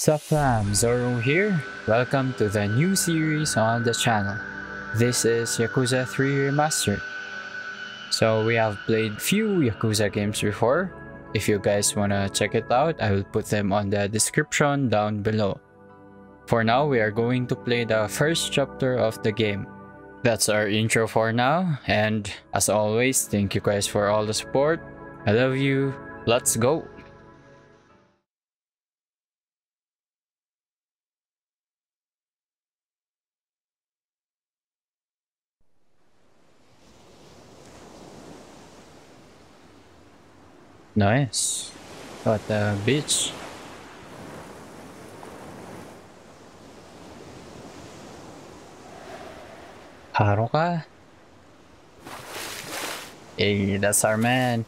Fam, Zoro here. Welcome to the new series on the channel. This is Yakuza 3 Remastered. So we have played few Yakuza games before. If you guys wanna check it out, I will put them on the description down below. For now, we are going to play the first chapter of the game. That's our intro for now, and as always, thank you guys for all the support. I love you. Let's go! Nice. Got the beach. Haro ka? Hey, that's our man.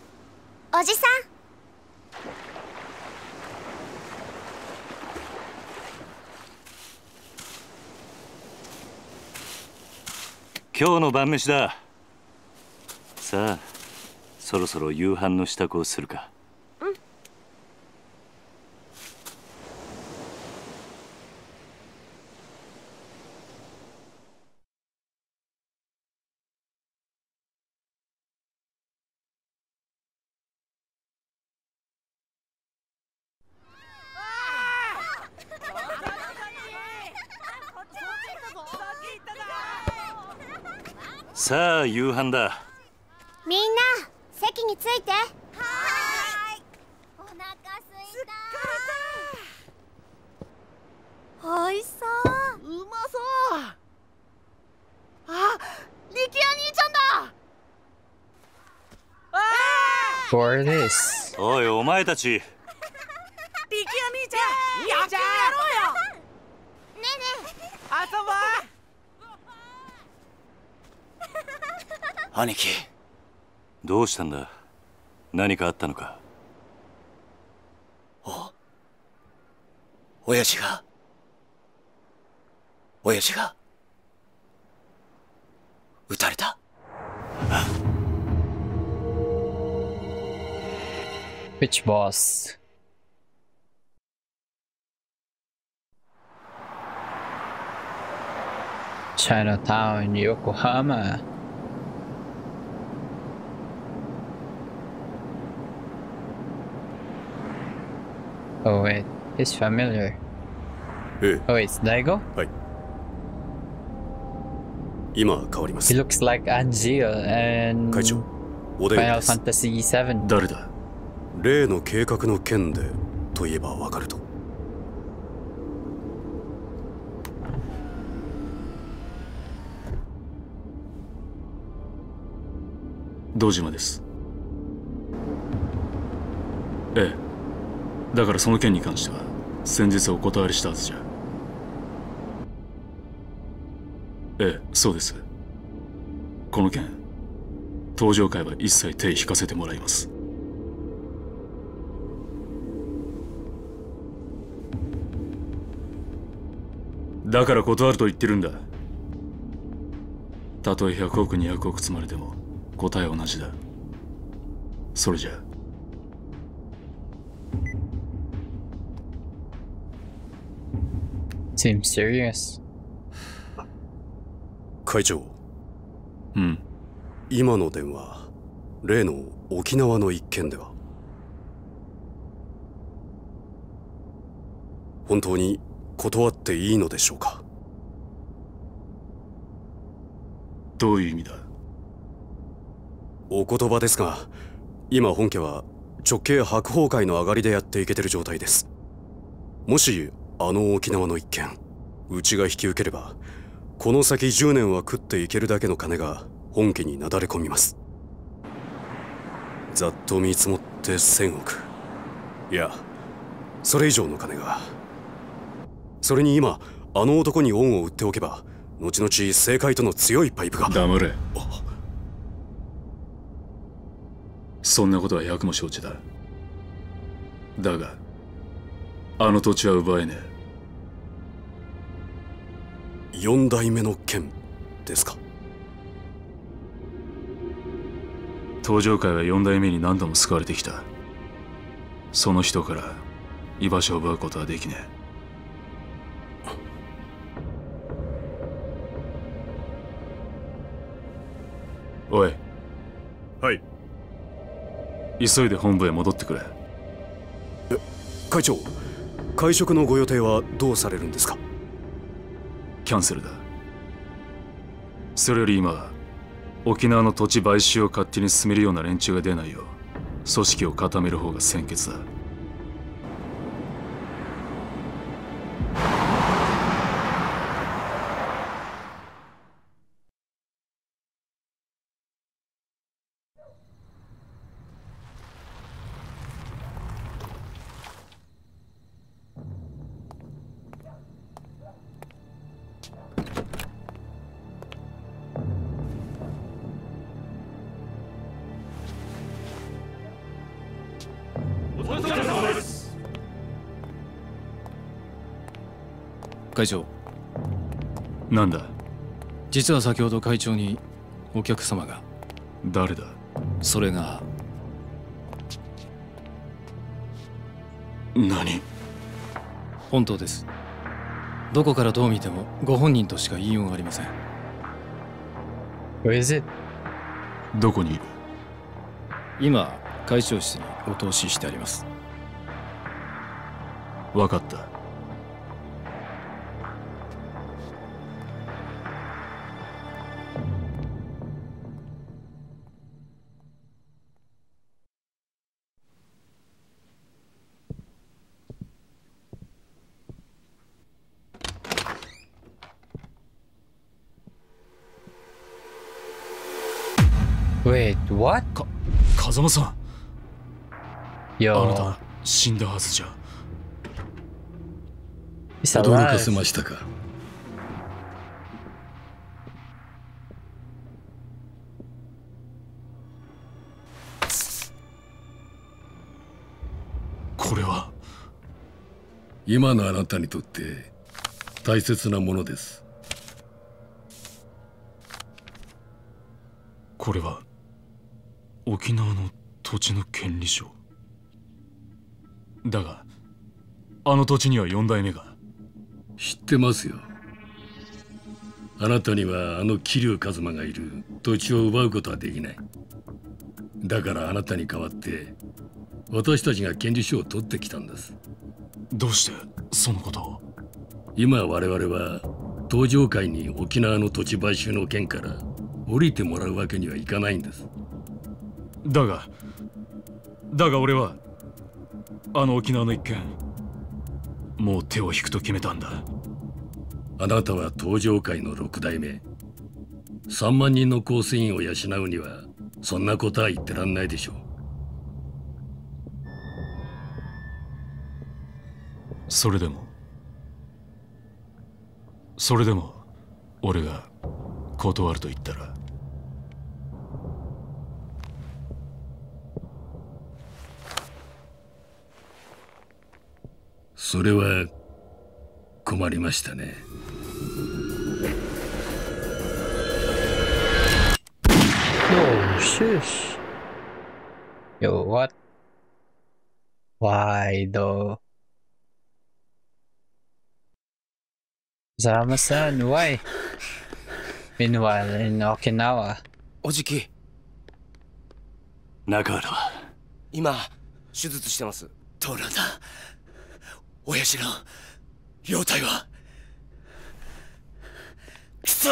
おじさん今日の晩飯ださあそろそろ夕飯の支度をするか。さあ夕飯だ。みんな席について。はーいお腹すいた。おいしそう。うまそう。あ力也兄ちゃんだ。For this. おいお前たち。力也兄ちゃんやろうよ。ねえね遊ぼう。兄貴どうしたんだ何かあったのか親父が親父が撃たれた Which boss? Chinatown, Yokohama. Oh wait, he's familiar. え Oh wait, it's Daigo? えはい今変わりま He す looks like Angeal and 会長お電話 Final です Fantasy VII. 誰だ例の計画の件でといえばわかると堂島ですええだからその件に関しては先日お断りしたはずじゃ。ええそうです。この件登場会は一切手引かせてもらいます。だから断ると言ってるんだ。たとえ100億200億積まれても答えは同じだ。それじゃ Seems serious. 会長。うん。今の電話例の沖縄の一件では。本当に断っていいのでしょうか？どういう意味だ？お言葉ですが今本家は直系白鵬会の上がりでやっていけてる状態です。もしあの沖縄の一件うちが引き受ければこの先10年は食っていけるだけの金が本家になだれ込みます。ざっと見積もって1000億。いやそれ以上の金が。それに今あの男に恩を売っておけば後々政界との強いパイプが。黙れ。そんなことは百も承知だ。だがあの土地は奪えね四代目の剣ですか？登場会は四代目に何度も救われてきた。その人から居場所を奪うことはできねえ。おい。はい。急いで本部へ戻ってくれ。え会長会食のご予定はどうされるんですか？キャンセルだ。それより今沖縄の土地買収を勝手に進めるような連中が出ないよう組織を固める方が先決だ。会長。なんだ？実は先ほど会長にお客様が。誰だ？それが。何？本当です。どこからどう見てもご本人としか言いようがありません。Who is it? どこにいる？今会長室にお通ししてあります。分かった「Wait, what? 風間さん。あ Yo, なた死んだはずじゃ。驚か.せましたか？これは。今のあなたにとって大切なものです。これは沖縄の土地の権利書。だがあの土地には四代目が。知ってますよ。あなたにはあの桐生一馬がいる。土地を奪うことはできない。だからあなたに代わって私たちが権利書を取ってきたんです。どうしてそのことを？今我々は東上会に沖縄の土地買収の件から降りてもらうわけにはいかないんですだがだが俺はあの沖縄の一件もう手を引くと決めたんだ。あなたは東上会の六代目。3万人の構成員を養うにはそんなことは言ってらんないでしょう。それでもそれでも俺が断ると言ったらそれは困りましたね Yo, shush. Yo, what? Why though? Zama-san, why? Meanwhile, in Okinawa, おじき中原は今手術してますトラだ親父の容体は？くそ！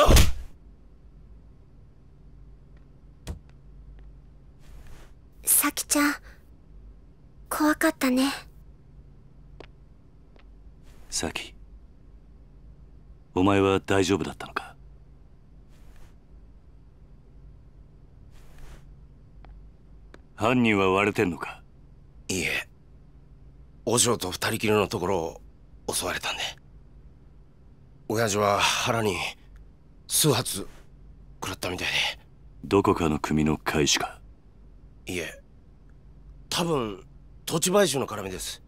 さきちゃん怖かったね。サキお前は大丈夫だったのか？犯人は割れてんのか？いいえお嬢と二人きりのところを襲われたんで。親父は腹に数発食らったみたいどこかの組の会士か？でいえ。多分土地買収の絡みです。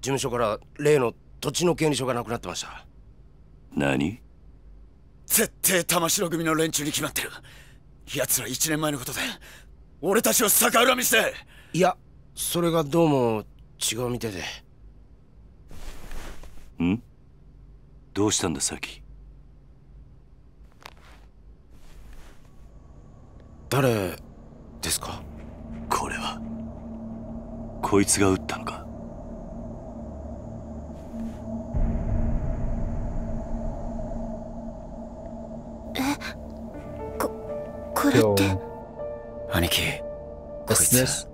事務所から例の土地の権利書がなくなってました。何？絶対玉城組の連中に決まってる。奴ら一年前のことで俺たちを逆恨みして。いやそれがどうも違うみたいで。ん？どうしたんだサキ？誰ですか？これは。こいつが撃ったのか？これ Yo, って？兄貴こいつ?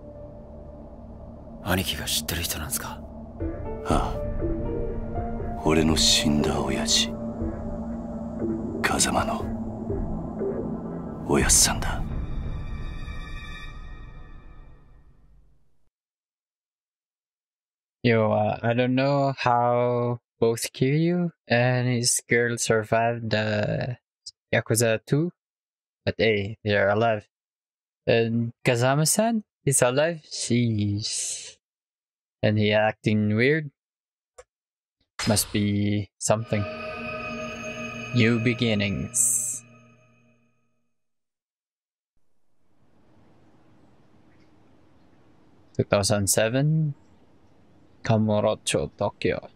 兄貴が知ってる人なんですかああ俺の死んだ親父風間のおやっさんだ Yo, uh, I don't know how both Kiryu and his girl survived the Yakuza 2, but hey, they're alive. And Kazama-san He's alive? Sheesh. And he acting weird? Must be something. New beginnings. Two thousand seven Kamurocho, Tokyo.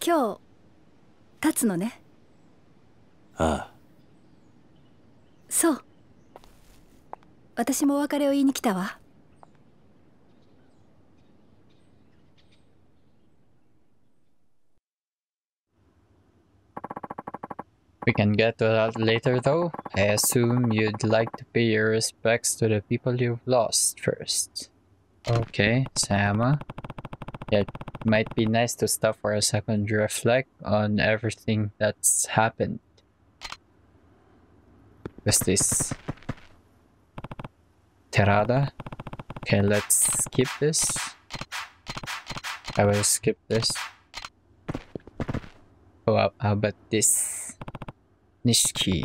Kyo Tatsuno ne? ああそう私もお別れを言いに来たわ We can get to that later though. I assume you'd like to pay your respects to the people you've lost first. Okay, Sama. Yeah, it might be nice to stop for a second to reflect on everything that's happened. What's this? Terada? Okay, let's skip this. I will skip this. Oh, how about this? Nishiki,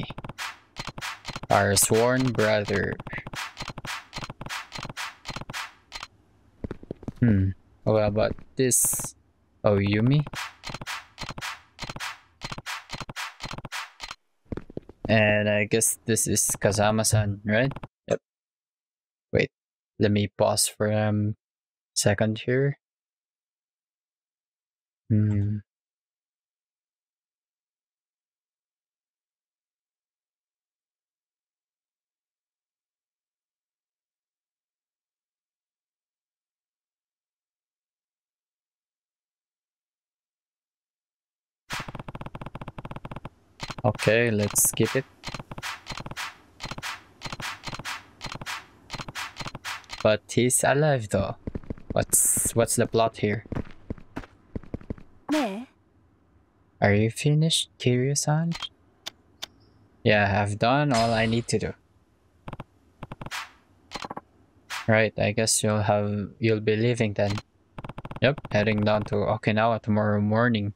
our sworn brother. Hmm, what about this? Oh, Yumi? And I guess this is Kazama-san, right? Yep. Wait, let me pause for a um, second here. Hmm. Okay, let's skip it. But he's alive though. What's what's the plot here? ね Are you finished, Kiryu-san? Yeah, I've done all I need to do. Right, I guess you'll have you'll be leaving then. Yep, heading down to Okinawa tomorrow morning.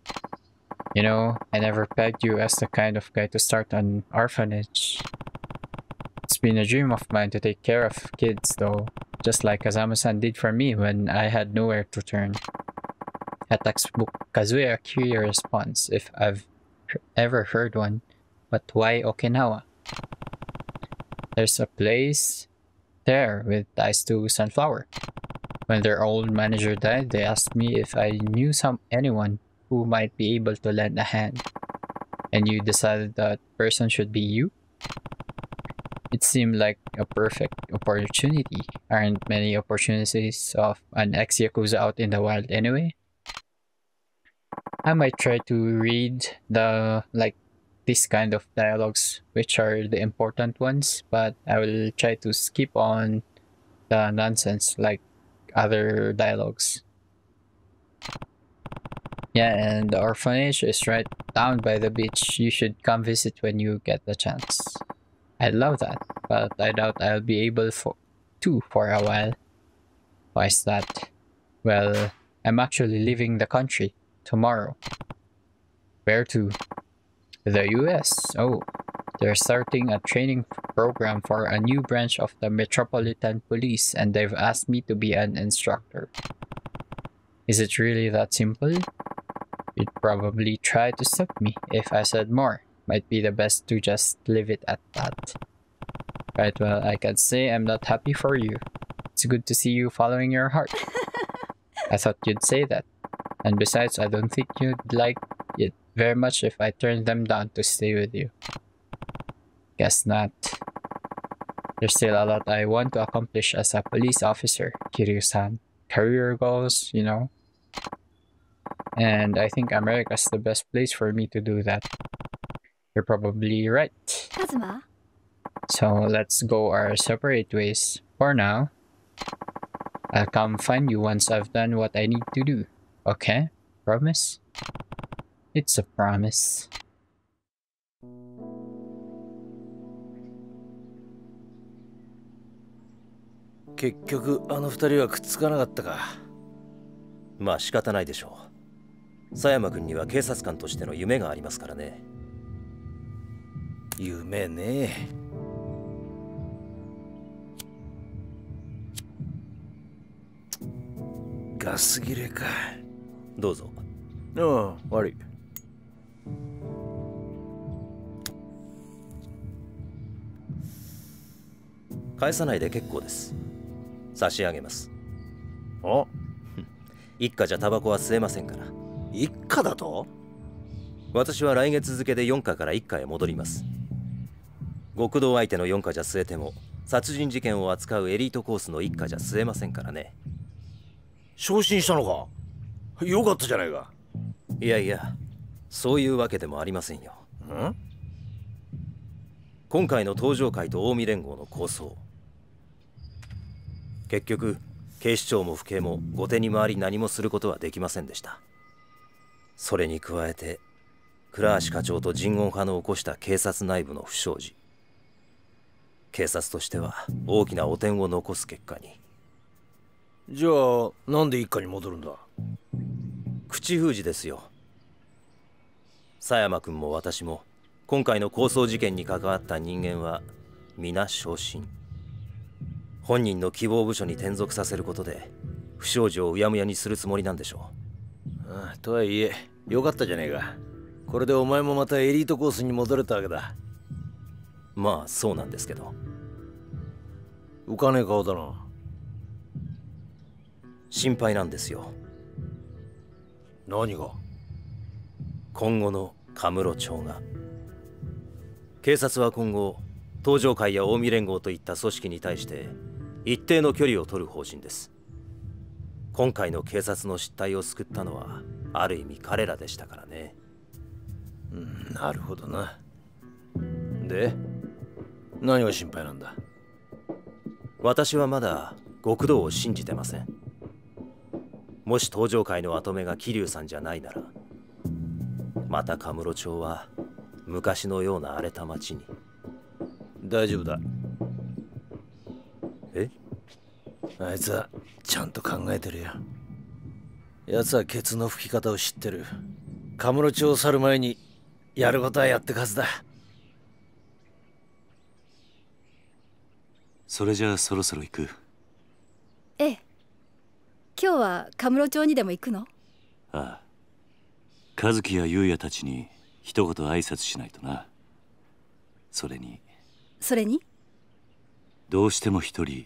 You know, I never pegged you as the kind of guy to start an orphanage. It's been a dream of mine to take care of kids though, just like Kazama-san did for me when I had nowhere to turn. A textbook Kazuma Kiryu response if I've ever heard one. But why Okinawa? There's a place there with ties to Sunflower. When their old manager died, they asked me if I knew some anyone who might be able to lend a hand. And you decided that person should be you? It seemed like a perfect opportunity. Aren't many opportunities of an ex-Yakuza out in the wild anyway? I might try to read the like this kind of dialogues which are the important ones, but I will try to skip on the nonsense like other dialogues. Yeah, and the orphanage is right down by the beach. You should come visit when you get the chance. I'd love that, but I doubt I'll be able for to for a while. Why is that? Well, I'm actually leaving the country tomorrow. Where to? The US. Oh, they're starting a training program for a new branch of the Metropolitan Police and they've asked me to be an instructor. Is it really that simple? You'd probably try to stop me if I said more. Might be the best to just leave it at that. Right, well, I can say I'm not happy for you. It's good to see you following your heart. I thought you'd say that. And besides, I don't think you'd like it very much if I turned them down to stay with you. Guess not. There's still a lot I want to accomplish as a police officer, Kiryu-san. Career goals, you know. And I think America's the best place for me to do that. You're probably right. Kazuma? So let's go our separate ways. For now, I'll come find you once I've done what I need to do. Okay? Promise? It's a promise. 結局あの二人はくっつかなかったかまあ仕方ないでしょう 佐山君には警察官としての夢がありますからね。夢ね。ガス切れか。どうぞ。ああ悪い。返さないで結構です。差し上げます。あ？一家じゃタバコは吸えませんから一家だと？私は来月付で4課から1課へ戻ります。極道相手の4課じゃ吸えても殺人事件を扱うエリートコースの1課じゃ吸えませんからね。昇進したのか？よかったじゃないか。いやいやそういうわけでもありませんよ。ん？今回の登場会と近江連合の構想。結局警視庁も府警も後手に回り何もすることはできませんでしたそれに加えて倉橋課長と人言派の起こした警察内部の不祥事。警察としては大きな汚点を残す結果に。じゃあなんで一家に戻るんだ？口封じですよ。佐山君も私も今回の抗争事件に関わった人間は皆昇進本人の希望部署に転属させることで不祥事をうやむやにするつもりなんでしょうああとはいえよかったじゃねえか。これでお前もまたエリートコースに戻れたわけだ。まあそうなんですけど。浮かねえ顔だな心配なんですよ。何が？今後のカムロ町が。警察は今後東上会や近江連合といった組織に対して一定の距離を取る方針です今回の警察の失態を救ったのはある意味彼らでしたからね。うんなるほどな。で？何が心配なんだ？私はまだ極道を信じてません。もし登場会の跡目が桐生さんじゃないならまたカムロ町は昔のような荒れた町に。大丈夫だ。え？あいつはちゃんと考えてるよ奴はケツの吹き方を知ってる。カムロ町を去る前にやることはやってかずだ。それじゃあそろそろ行く？ええ。今日はカムロ町にでも行くの？ああ。和樹や優也たちに一言挨拶しないとな。それに。それに？どうしても一人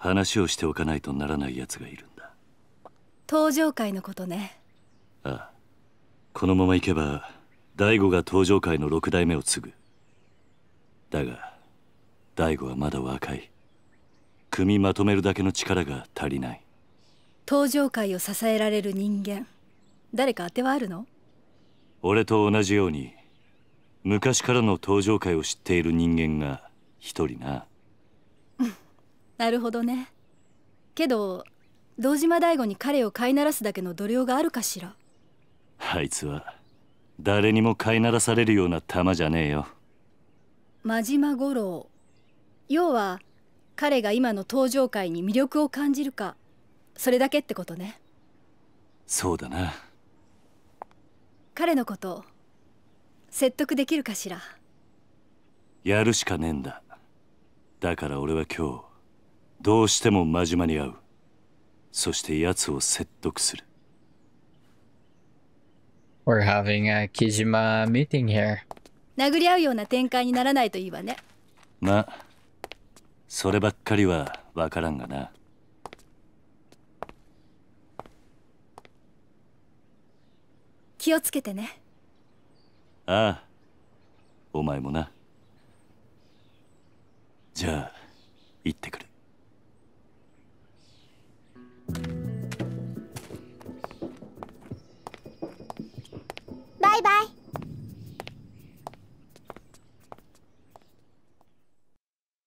話をしておかないとならない奴がいるんだ。登場会のことね。ああ。このまま行けば大悟が登場会の六代目を継ぐ。だが大悟はまだ若い。組まとめるだけの力が足りない。登場会を支えられる人間誰か当てはあるの？俺と同じように昔からの登場会を知っている人間が一人ななるほどね。けど堂島大吾に彼を飼いならすだけの度量があるかしら？あいつは誰にも飼いならされるような玉じゃねえよ。真島五郎。要は彼が今の登場会に魅力を感じるかそれだけってことね。そうだな。彼のこと説得できるかしら？やるしかねえんだ。だから俺は今日どうしても真島に会う。そして奴を説得する。We're having a Kijima meeting here. 殴り合うような展開にならないといいわね。まあそればっかりは分からんがな。気をつけてね。ああお前もな。じゃあ行ってくるバイバイ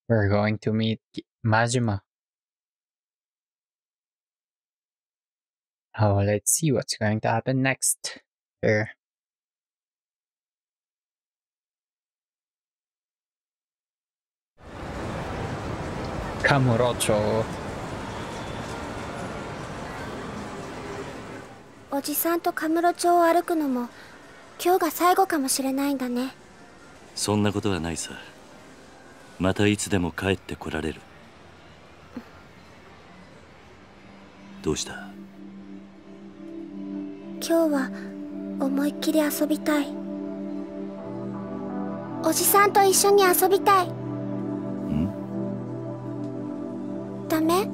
We're going to meet Majima. Oh, let's see what's going to happen next. There. Kamurocho. おじさんとカムロ町を歩くのも今日が最後かもしれないんだね。そんなことはないさ。またいつでも帰ってこられる。どうした？今日は思いっきり遊びたい。おじさんと一緒に遊びたい。ダメ？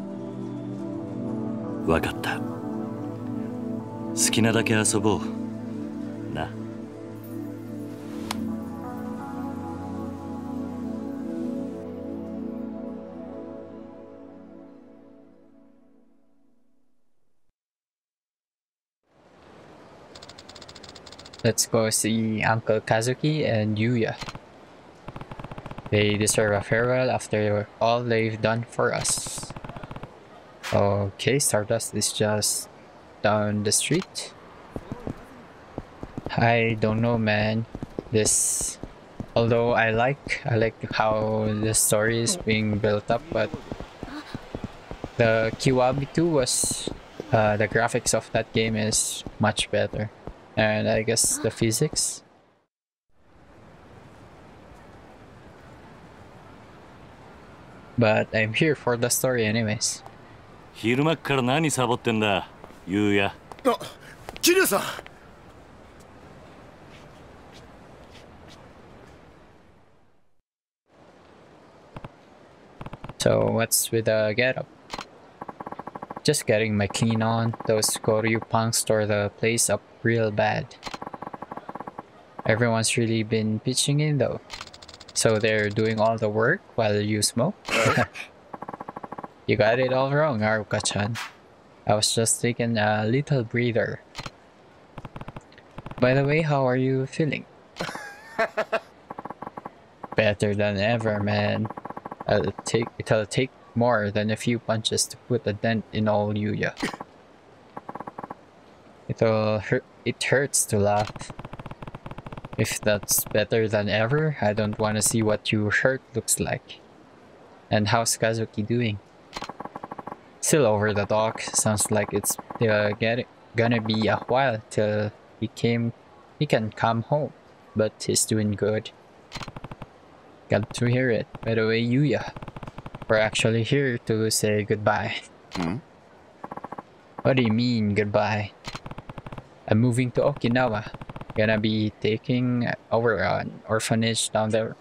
わかった。好きなだけ遊ぼう Let's go see Uncle Kazuki and Yuya. They deserve a farewell after all they've done for us. Okay, Stardust is just down the street. I don't know, man. This, although I like, I like how the story is being built up, but the Kiwami 2 was, uh, the graphics of that game is much better, and I guess the physics. But I'm here for the story, anyways. 昼間っから何サボってんだゆうやあ桐生さん So what's with the getup? Just getting my clean on. Those Koryu punks tore the place up real bad. Everyone's really been pitching in though. So they're doing all the work while you smoke? you got it all wrong, Haruka-chan. I was just taking a little breather. By the way, how are you feeling? Better than ever, man. I'll take it'll take more than a few punches to put a dent in all Yuya. It'll hurt it hurts to laugh. If that's better than ever, I don't wanna see what your hurt looks like. And how's Kazuki doing? Still over the dock. Sounds like it's uh, get, gonna be a while till he came he can come home. But he's doing good. Glad to hear it. By the way, Yuya, we're actually here to say goodbye. Hmm? What do you mean, goodbye? I'm moving to Okinawa. Gonna be taking over an orphanage down there.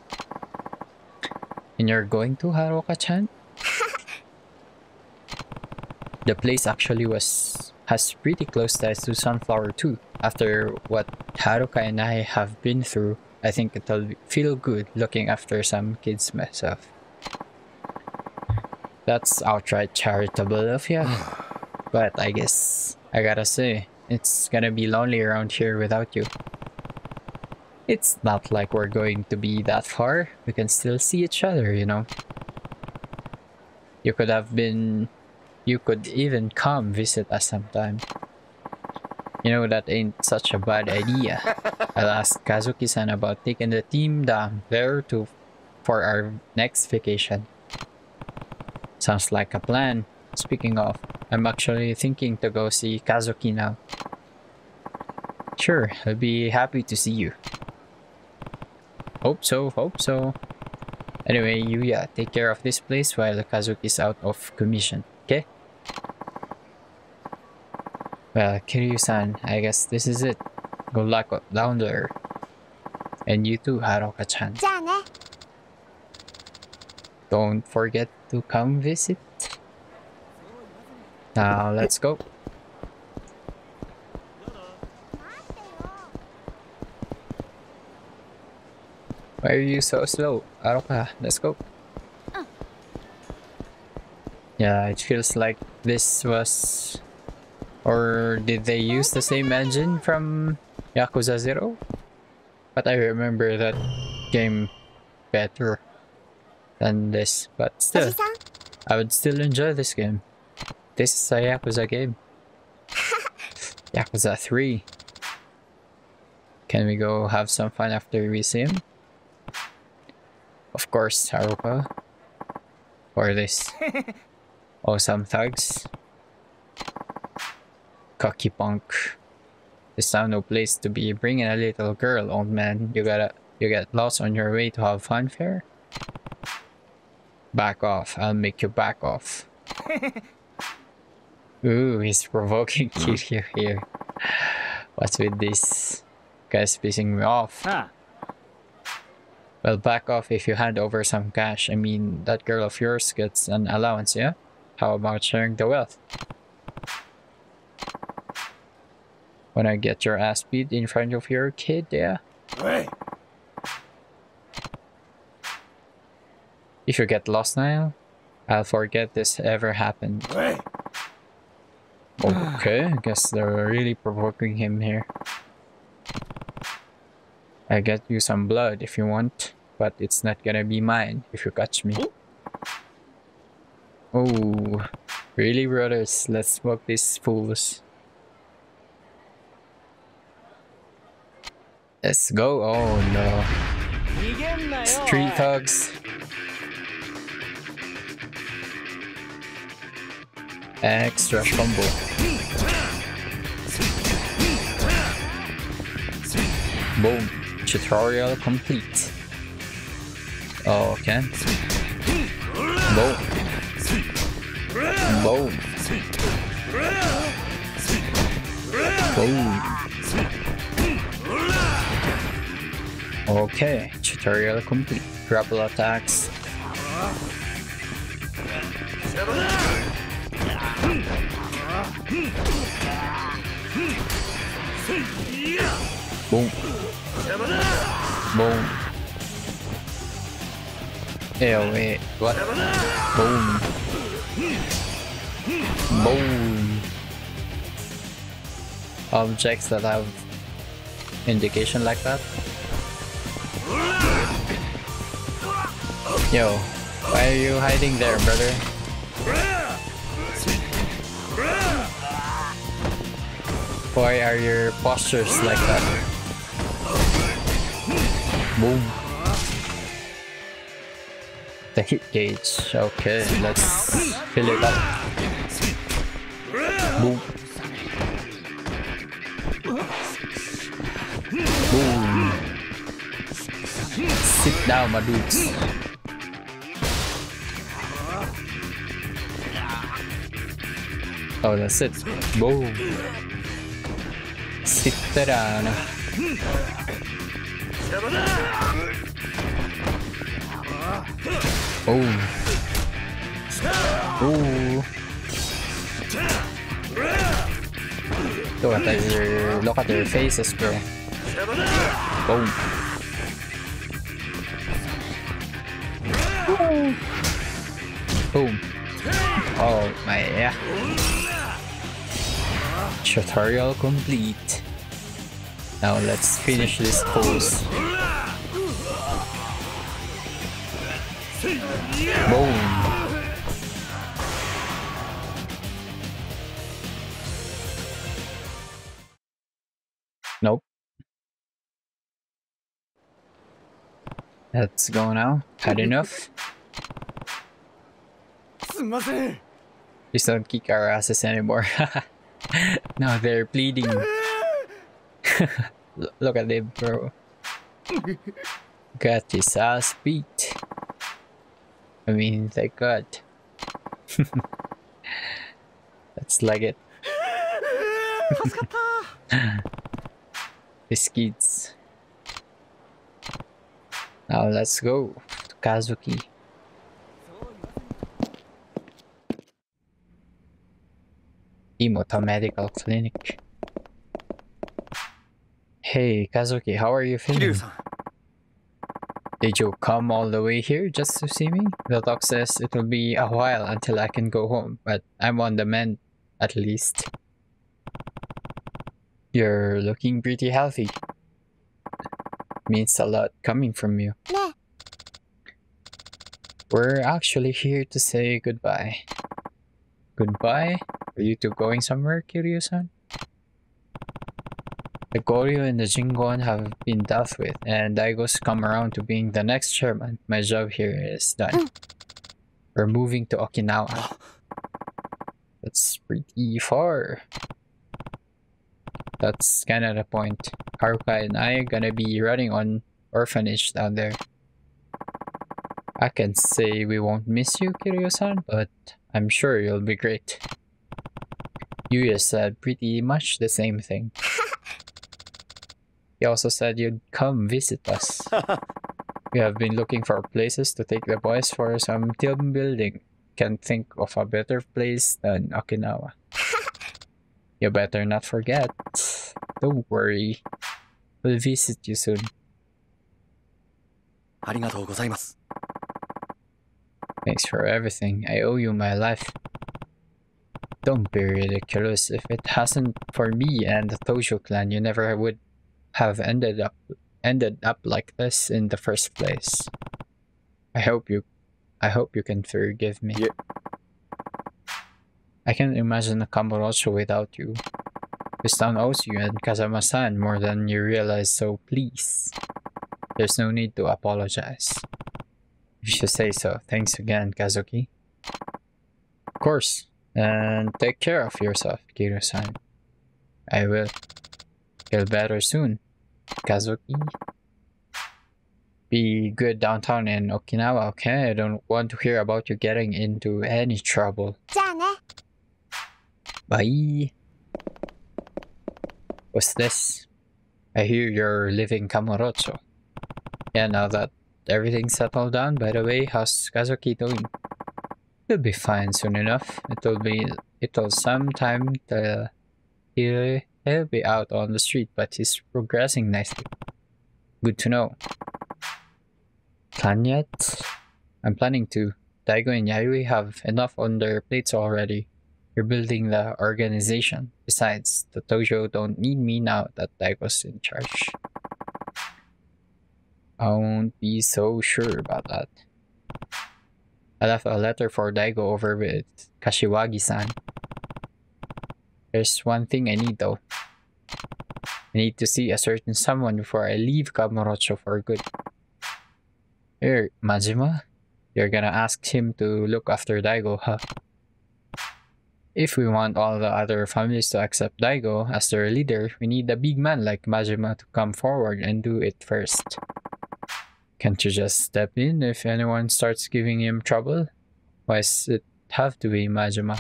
And you're going to Haruka-chan? the place actually was has pretty close ties to Sunflower too. After what Haruka and I have been through, I think it'll feel good looking after some kids myself. That's outright charitable of you. but I guess I gotta say, it's gonna be lonely around here without you. It's not like we're going to be that far. We can still see each other, you know. You could have been... You could even come visit us sometime. You know, that ain't such a bad idea. I'll ask Kazuki-san about taking the team down there to for our next vacation. Sounds like a plan. Speaking of, I'm actually thinking to go see Kazuki now. Sure, I'll be happy to see you. Hope so, hope so. Anyway, Yuya, take care of this place while Kazuki's out of commission, okay? Well, Kiryu-san, I guess this is it. Good luck down there. And you too, Haruka-chan. Don't forget to come visit. Now, let's go. Why are you so slow? Haruka, let's go. Yeah, it feels like this was... Or did they use the same engine from Yakuza 0? But I remember that game better than this. But still, I would still enjoy this game. This is a Yakuza game. Yakuza 3. Can we go have some fun after we see him? Of course, Haruka. Or this. oh, some thugs. Cocky punk. This town no place to be bringing a little girl, old man. You gotta, you get lost on your way to have fun fair? Back off. I'll make you back off. Ooh, he's provoking hmm. Kiryu here. What's with this? Guy's pissing me off. Huh. Well, back off if you hand over some cash. I mean, that girl of yours gets an allowance, yeah? How about sharing the wealth? When I get your ass beat in front of your kid, yeah? Hey. If you get lost now, I'll forget this ever happened. Okay, I guess they're really provoking him here. I get you some blood if you want, but it's not gonna be mine if you catch me. Oh, really brothers, let's smoke these fools. Let's go. Oh no. Street thugs. Extra combo. Boom. Tutorial complete. Okay. Boom. Boom. Boom. Okay, tutorial complete. Grapple attacks. Boom. Boom. Ew, wait, what? Boom. Boom. Objects that have indication like that. Yo, why are you hiding there, brother? Why are your postures like that? Boom. The hit gauge. Okay, let's fill it up. Boom. Boom. Sit down, my dudes. Oh, that's it. Boom. Down. Boom. Ooh. Look at your look at your faces, bro. Boom. Boom. Oh my yeah. Tutorial complete. Now let's finish this pose. Boom! Nope. Let's go now. Had enough. Please don't kick our asses anymore. now they're pleading. Look at it, bro. Got his ass beat. I mean, thank God. That's like it. Biscuits. Now let's go to Kazuki. Emoto Medical Clinic. Hey, Kazuki, how are you feeling? Did you come all the way here just to see me? The doc says it will be a while until I can go home, but I'm on the mend, at least. You're looking pretty healthy. Means a lot coming from you. Yeah. We're actually here to say goodbye. Goodbye? Are you two going somewhere, Kiryu-san? The Goryo and the Jingweon have been dealt with, and Daigo's come around to being the next chairman. My job here is done. Mm. We're moving to Okinawa. That's pretty far. That's kinda the point. Haruka and I are gonna be running on orphanage down there. I can say we won't miss you, Kiryu-san, but I'm sure you'll be great. Yuya said uh, pretty much the same thing. He also said you'd come visit us. we have been looking for places to take the boys for some team building. Can't think of a better place than Okinawa. you better not forget. Don't worry. We'll visit you soon. ありがとうございます。 Thanks for everything. I owe you my life. Don't be ridiculous. If it hasn't for me and the Tojo clan, you never would have ended up ended up like this in the first place. I hope you I hope you can forgive me. I can't imagine a Kamurocho without you. This town owes you and Kazama-san more than you realize, so please. There's no need to apologize. You should say so. Thanks again, Kazuki. Of course. And take care of yourself, Kiryu-san. I will. Feel better soon, Kazuki. Be good downtown in Okinawa, okay? I don't want to hear about you getting into any trouble. Bye. What's this? I hear you're leaving Kamurocho. Yeah, now that everything's settled down, by the way, how's Kazuki doing? He'll be fine soon enough. It'll be it'll sometime the here he'll be out on the street, but he's progressing nicely. Good to know. Plan yet? I'm planning to. Daigo and Yayoi have enough on their plates already. You're building the organization. Besides, the Tojo don't need me now that Daigo's in charge. I won't be so sure about that. I left a letter for Daigo over with Kashiwagi-san. There's one thing I need though. I need to see a certain someone before I leave Kamurocho for good. Here, Majima? You're gonna ask him to look after Daigo, huh? If we want all the other families to accept Daigo as their leader, we need a big man like Majima to come forward and do it first. Can't you just step in if anyone starts giving him trouble? Why does it have to be Majima?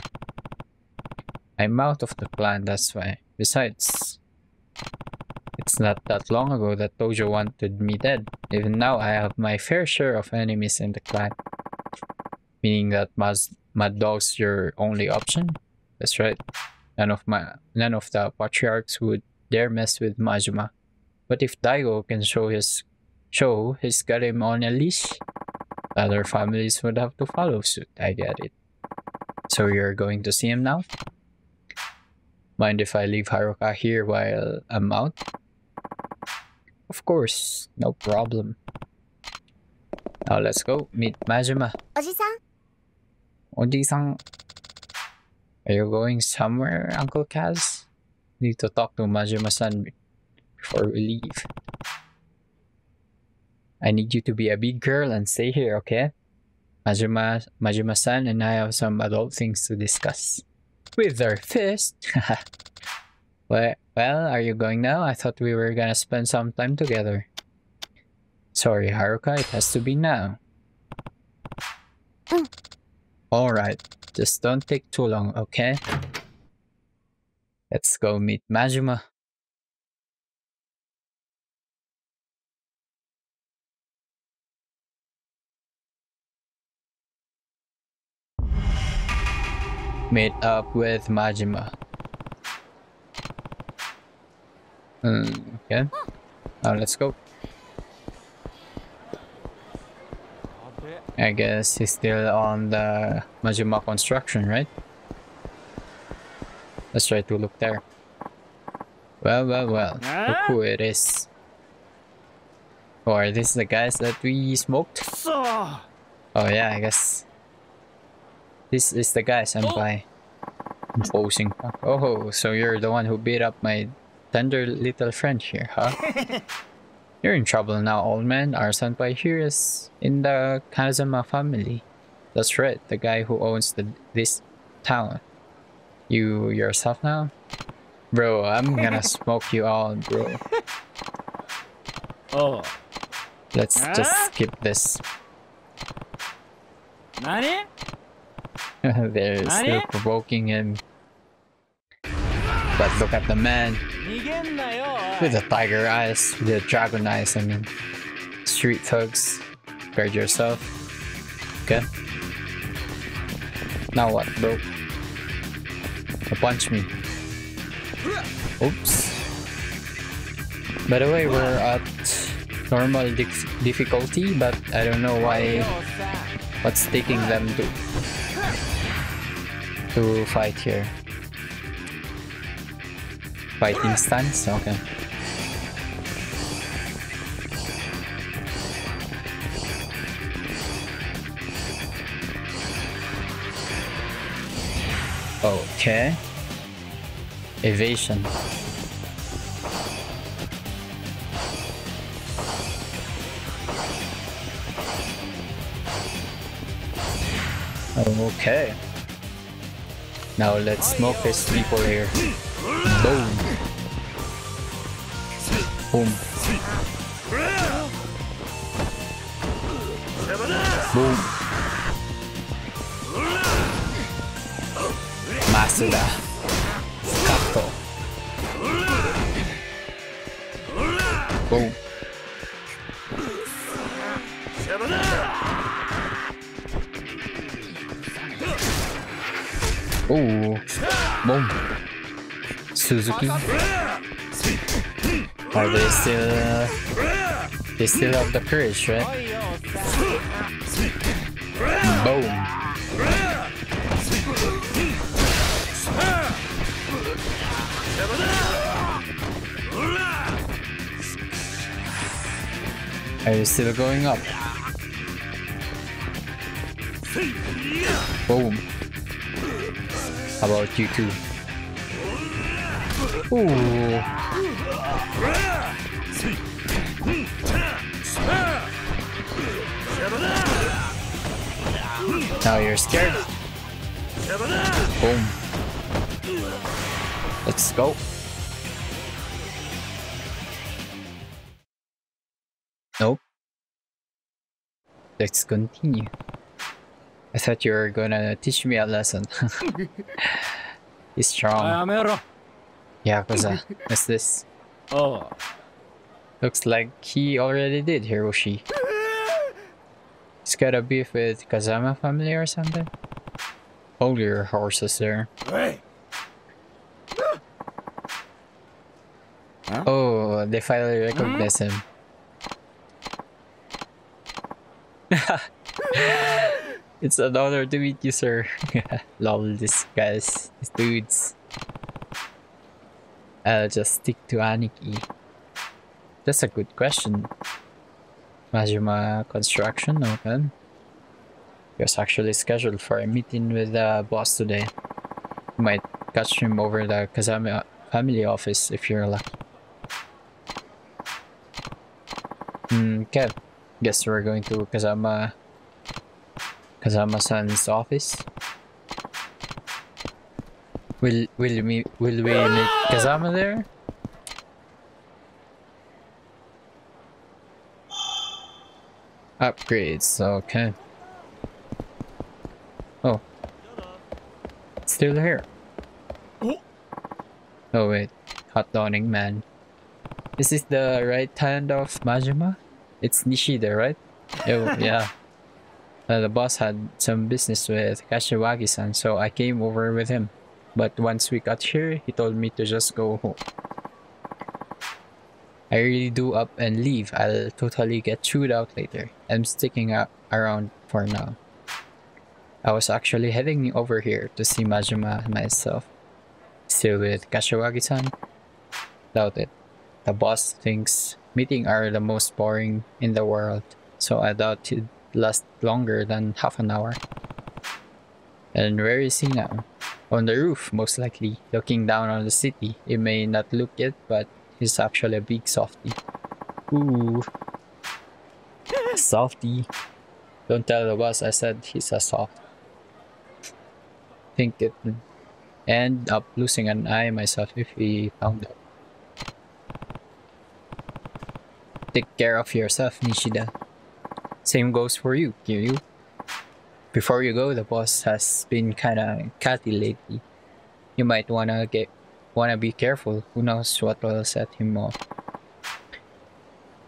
I'm out of the clan, that's why. Besides, it's not that long ago that Tojo wanted me dead. Even now, I have my fair share of enemies in the clan. Meaning that Maz Mad Dog's your only option? That's right. None of my none of the patriarchs would dare mess with Majima. But if Daigo can show his show got him on a leash, other families would have to follow suit. I get it. So you're going to see him now? Mind if I leave Haruka here while I'm out? Of course, no problem. Now let's go meet Majima. Oji-san. Oji-san. Are you going somewhere, Uncle Kaz? Need to talk to Majima-san before we leave. I need you to be a big girl and stay here, okay? Majima, Majima-san and I have some adult things to discuss. With our fist. well, well, are you going now? I thought we were gonna spend some time together. Sorry, Haruka, it has to be now. Alright, just don't take too long, okay? Let's go meet Majima. Meet up with Majima. Hmm, okay. Now let's go. I guess he's still on the Majima construction, right? Let's try to look there. Well, well, well. Look who it is. Or are these the guys that we smoked? Oh yeah, I guess. This is the guy, senpai. Imposing. Oh. oh, so you're the one who beat up my tender little friend here, huh? You're in trouble now, old man. Our senpai here is in the Kazama family. That's right, the guy who owns the this town. You yourself now? Bro, I'm gonna smoke you all, bro. Oh. Let's Huh? just skip this. Nani? They're still provoking him. But look at the man with the tiger eyes, with the dragon eyes, I mean. Street thugs. Guard yourself. Okay. Now what, bro? Uh, Punch me. Oops. By the way, we're at normal dif difficulty, but I don't know why. What's taking them to to fight here? Fighting stance? Okay. Okay. Evasion. Okay. Now let's smoke these people here. Boom. Boom. Boom. Masuda. Kato. Boom. Ooh. Boom. Suzuki. Are they still... Uh, they still have the courage, right? Boom. Are you still going up? Boom. How about you two? Ooh. Now you're scared. Boom. Let's go. Nope. Let's continue. I thought you were gonna teach me a lesson. He's strong. Yakuza. What's this? Oh. Looks like he already did, Hiroshi. He's got a beef with Kazama family or something? Hold your horses there. Hey. Oh, they finally recognize hmm? him. it's an honor to meet you, sir. Lol, these guys, these dudes. I'll just stick to Aniki. That's a good question. Majima construction, okay. He was actually scheduled for a meeting with the boss today. You might catch him over the Kazama family office if you're lucky. Hmm, okay. Guess we're going to Kazama Kazama-san's office. Will will we will we meet Kazama there? Upgrades, okay. Oh. Still here. Oh wait, hot dawning man. This is the right hand of Majima? It's Nishida, right? Oh, yeah. Uh, the boss had some business with Kashiwagi-san, so I came over with him. But once we got here, he told me to just go home. I really do up and leave. I'll totally get chewed out later. I'm sticking out around for now. I was actually heading over here to see Majima myself. Still with Kashiwagi-san? Doubt it. The boss thinks meeting are the most boring in the world, so I doubt it'd last longer than half an hour. And where is he now? On the roof, most likely, looking down on the city. It may not look it, but he's actually a big softy. Ooh. Softy. Don't tell the boss I said he's a soft. Think it end up losing an eye myself if he found out. Take care of yourself, Nishida. Same goes for you, Kiryu. Before you go, the boss has been kinda catty lately. You might wanna get wanna be careful. Who knows what will set him off.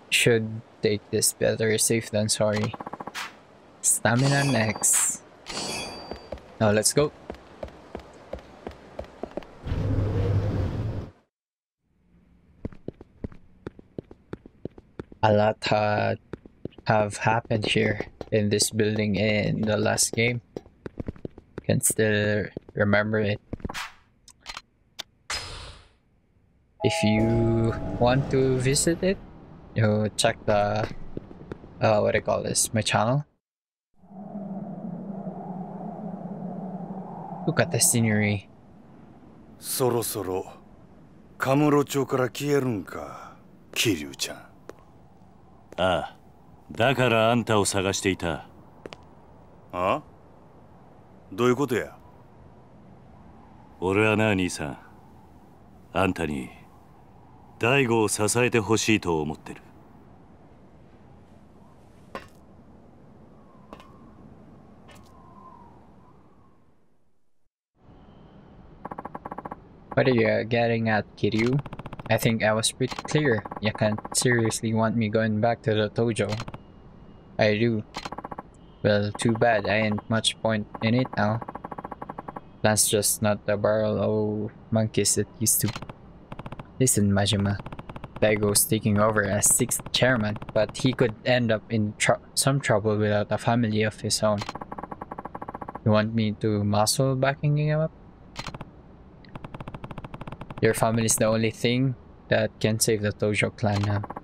Should take this better safe than sorry. Stamina next. Now let's go. A lot had have happened here in this building in the last game. Can still remember it. If you want to visit it, you check the uh, what I call this, my channel. Look at the scenery. そろそろカムロ町から消えるんか桐生ちゃんああ だからあんたを探していたあどういうことや俺はな兄さんあんたに大悟を支えてほしいと思ってる What are you getting at, Kiryu? I think I was pretty clear. You can't seriously want me going back to the Tojo. I do. Well, too bad. I ain't much point in it now. That's just not the barrel of monkeys it used to. Listen, Majima. Daigo's taking over as sixth chairman, but he could end up in tr some trouble without a family of his own. You want me to muscle backing him up? Your family is the only thing that can save the Tojo clan now.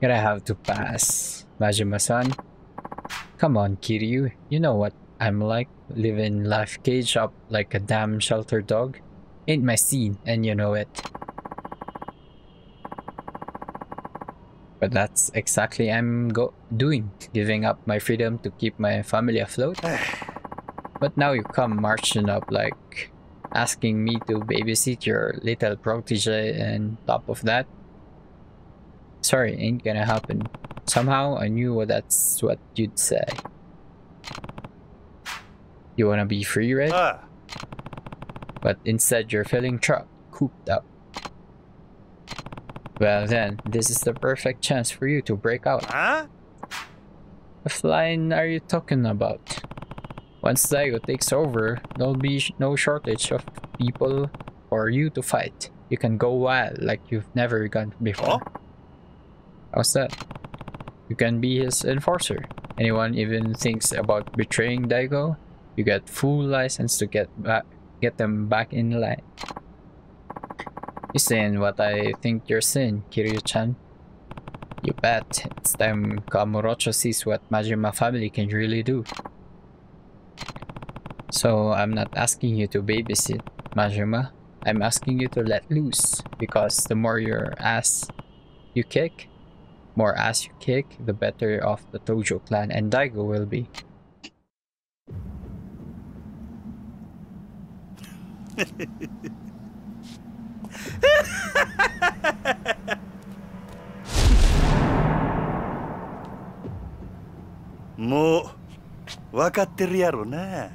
Gonna have to pass. Majima-san. Come on, Kiryu. You know what I'm like. Living life caged up like a damn shelter dog. Ain't my scene, and you know it. But that's exactly I'm go doing. Giving up my freedom to keep my family afloat. but now you come marching up like asking me to babysit your little protege and top of that sorry ain't gonna happen. Somehow i knew that's what you'd say. You wanna be free right Ah. but instead you're feeling trapped cooped up. Well then this is the perfect chance for you to break out. Huh? What line are you talking about? Once Daigo takes over, there'll be no shortage of people for you to fight. You can go wild like you've never gone before. How's that? You can be his enforcer. Anyone even thinks about betraying Daigo, you get full license to get back, get them back in line. You saying what I think you're saying, Kiryu-chan? You bet. It's time Kamurocho sees what Majima family can really do. So I'm not asking you to babysit, Majima. I'm asking you to let loose, because the more your ass you kick, more ass you kick, the better off the Tojo clan and Daigo will be.「もう分かってるやろな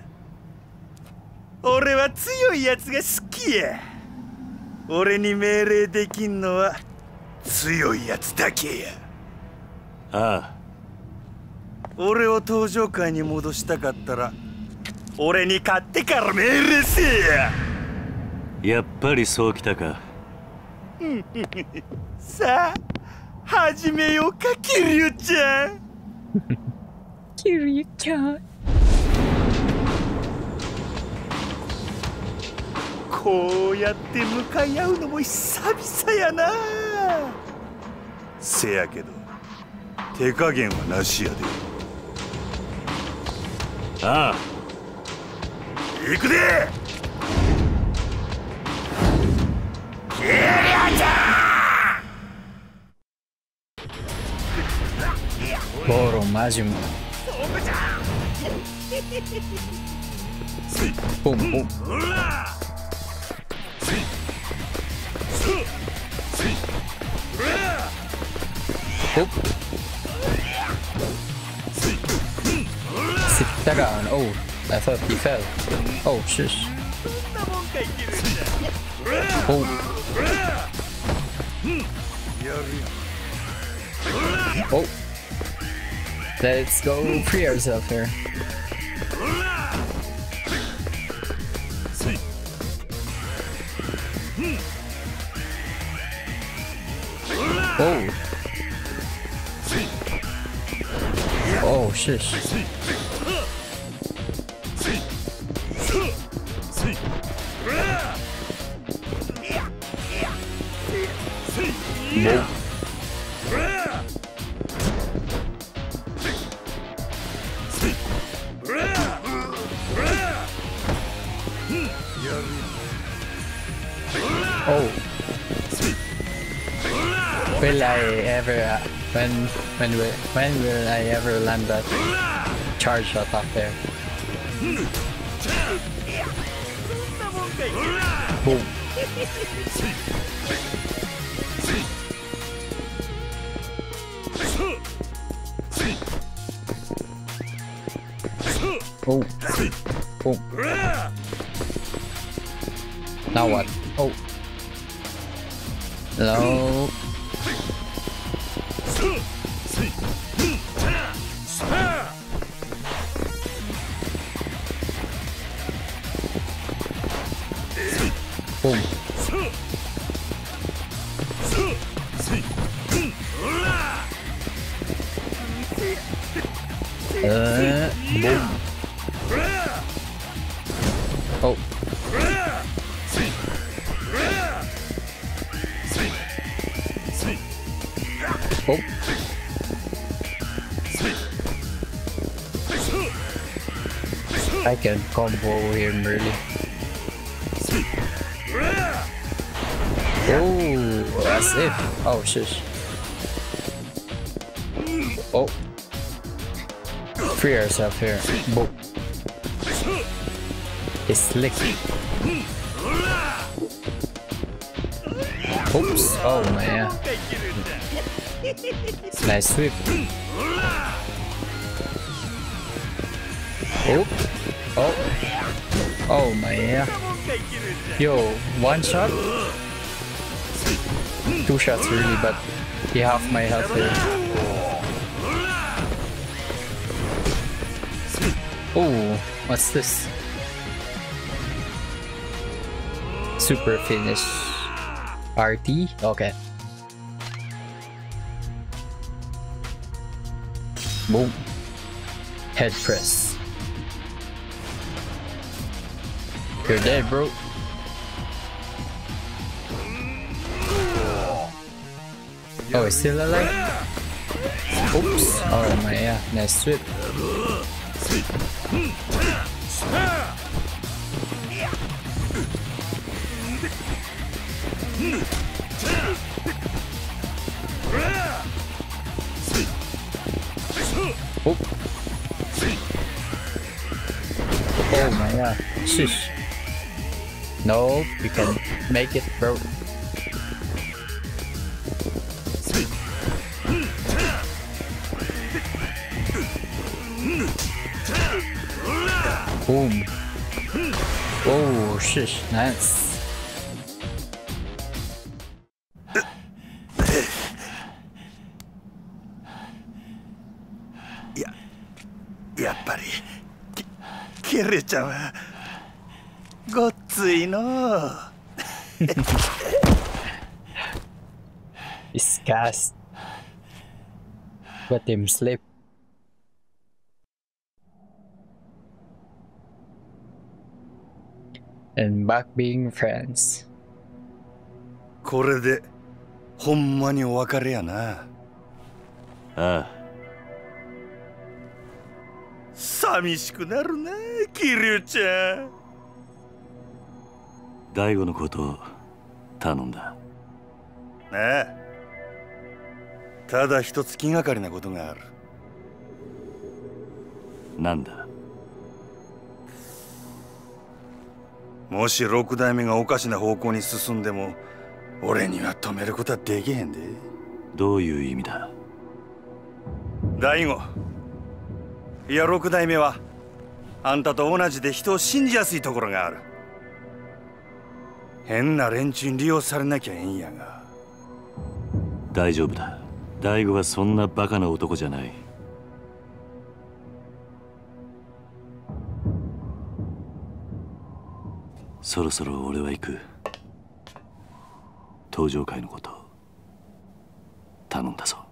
俺は強いやつが好きや俺に命令できんのは強いやつだけやああ。俺を登場界に戻したかったら俺に勝ってから命令せえ。ややっぱりそうきたか。さあ始めようか桐生ちゃん。Kiryu-chan. こうやって向かい合うのも久々やな。せやけど手加減はなしやで。ああ。行くでボロマジム。ボンボン。Oop. Down. Oh, I thought he fell. Oh, shush. Oh. Oh. Let's go free ourselves here. Oh. Oh, shish. Ever, uh, when, when will, when will I ever land that charge shot up there? Boom. Oh. Boom. Now what? I can combo him really. Oh, that's it. Oh, shush. Oh. Free ourselves here. It's slick. Oops. Oh man. Nice sweep. Oh. Oh man. Yo, one shot? Two shots really, but he half my health here. Oh, what's this? Super finish. RT? Okay. Boom. Head press. You're dead, bro. Oh, he's still alive? Oops. Oh my yeah, nice sweep. Oh. Oh my god. Shush. No, you can make it, bro. Boom. Oh, shit, nice. Yeah. Yeah, buddy. Kirita, got ついのディスス Let これでほんまにお別れやな。ああ。寂しくなるな、キリちゃん。大悟のことを頼んだ。なあただ一つ気がかりなことがある。なんだ？もし六代目がおかしな方向に進んでも俺には止めることはできへんで。どういう意味だ？大悟。いや六代目はあんたと同じで人を信じやすいところがある変な連中に利用されなきゃええんやが。大丈夫だ。大悟はそんなバカな男じゃない。そろそろ俺は行く。登場会のこと頼んだぞ。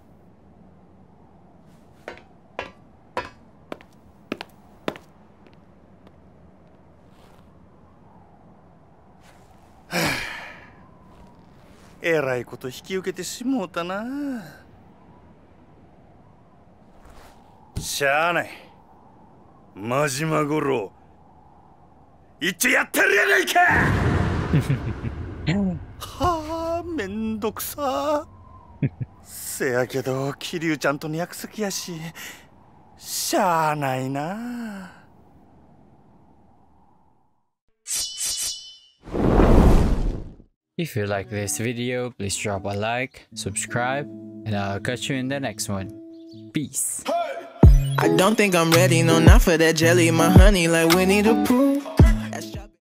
えらいこと引き受けてしもうたな。しゃあない。真島五郎一応やってるやないか。はあめんどくさ。せやけど桐生ちゃんとの約束やししゃあないな。If you like this video, please drop a like, subscribe, and I'll catch you in the next one. Peace. I don't think I'm ready, no, not for that jelly, my honey, like Winnie the Pooh.